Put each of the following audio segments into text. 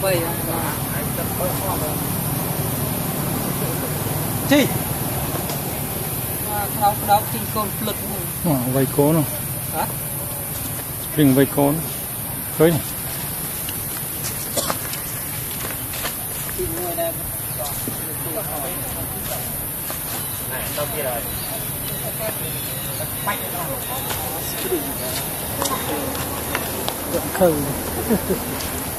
vậy chi khóc khóc thì con lực. Ờ, vây cố nó hả? Đừng vây cố nó tới này người này Vẫn khờ xa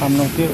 thăm nó kiểu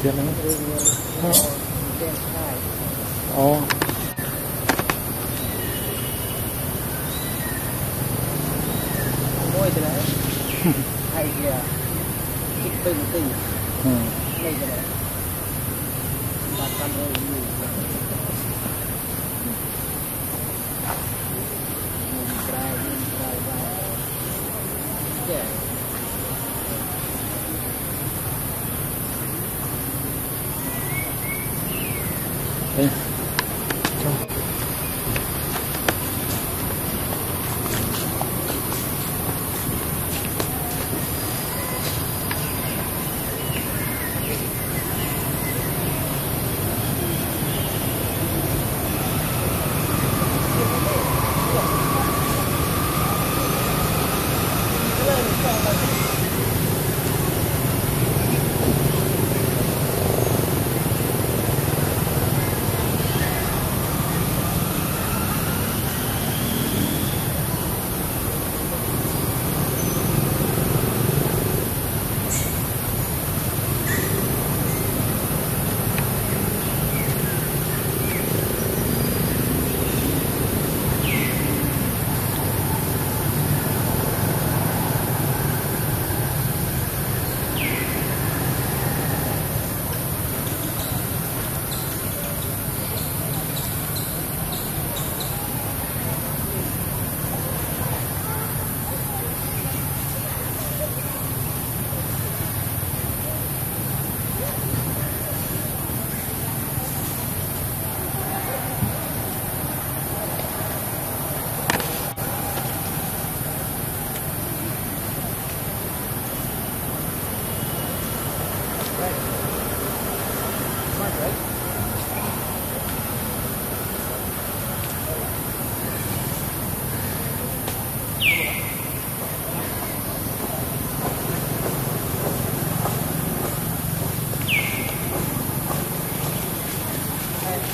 เดี๋ยวนะอ๋อโอ้ยไปแล้วไอเดียคิดตึงตึงไม่ไปแล้ว 给走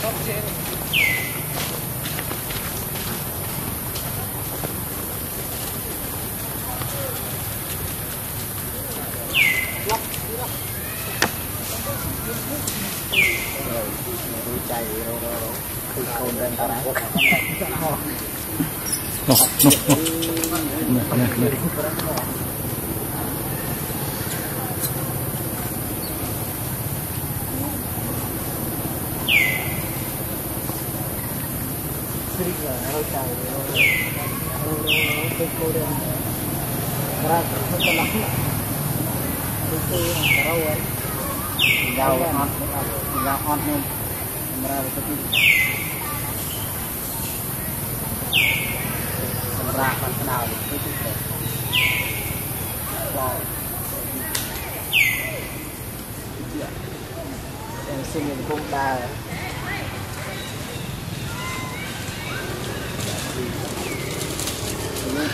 No, no, no. recorder berat setelah itu terawal tinggal on tinggal on nih merah tapi merah kan kenal itu wow. Em xin mình cũng ba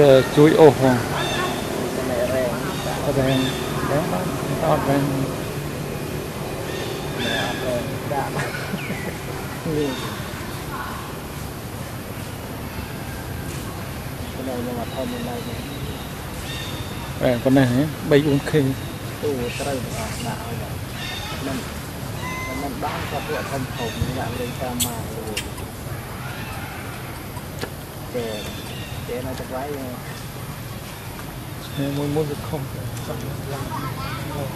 Ờ, chuối ô hoàng rèn rèn to rèn Vậy ờ, con này bay uống khê. Tù trời mà đạo Mình Mình bán cho vợ thân hồn Mình đã lên ra mà Trời chế nó chặt muốn muốn được không xong lần rồi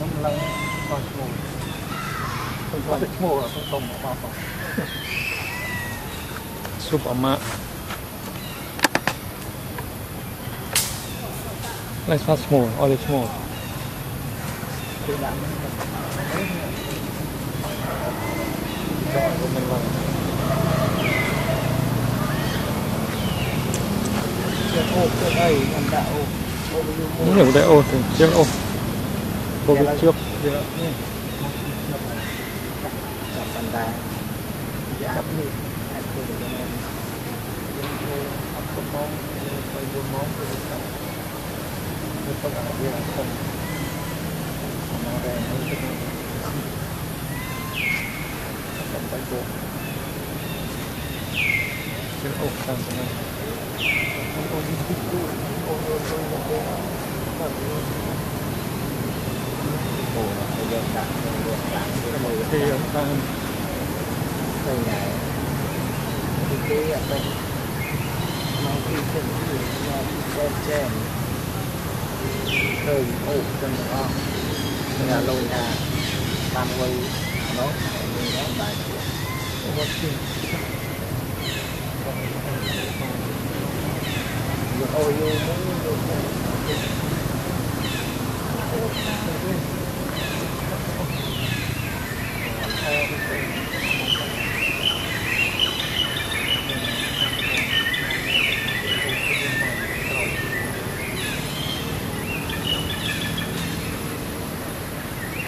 muốn lần còn mù không còn mù à không không mà không súp ấm ạ Let's not small, all is small. Đúng hiểu đại ô thì trước ô Cô biết trước Thank you thì đang từ ngày thì cái ở đây nó trên cái nó trên trên từ ổ trên đó là lâu nhà tam quay nó nó tại cái ôi vô muốn vô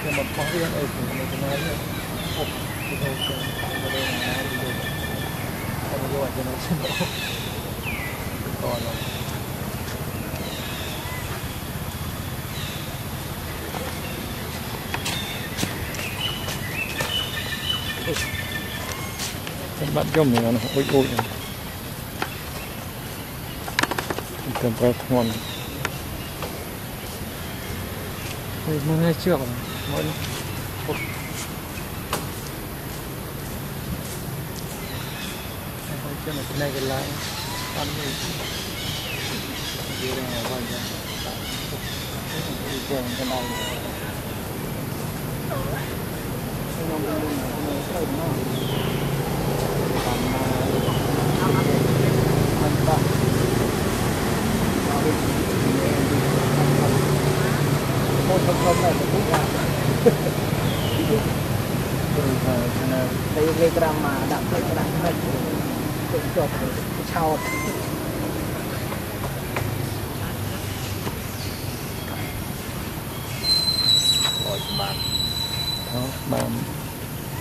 nhưng mà có riêng ở thì mình có nói là hộp thì thôi thì có đây là nói đi rồi không có cho nó xin lỗi còn là bắt cho mình nó ôi ôi cầm vào ngon đây mua hai chiếc rồi mỗi Ôi. Cái này cái này cái lái ăn gì. Dưới này là quan trọng đi chơi cái này. Nó muốn telegram មកដាក់ផ្លេចដាក់ផ្លេចទៅចប់ឆោតអត់បានអត់បាន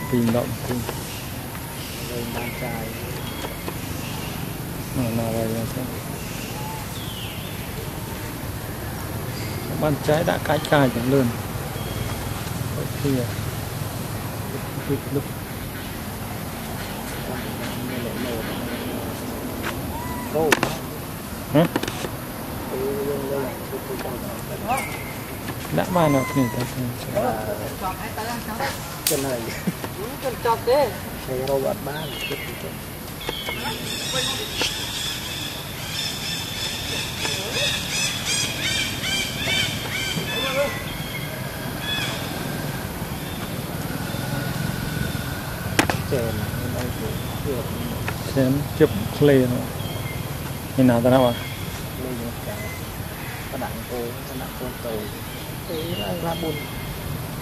ពីដល់ទី trời. Nó rồi sao bàn trái đã cãi cài chẳng lên. Vậy kia lúc lúc hả? Tôi đã ba nào thì thật chân này. Cần chọc đấy thầy Robert ba là cái thì được chém chụp lê nó như nào ta nào à cái. Cái đặng cô cái đặng cô tàu thế là ra buồn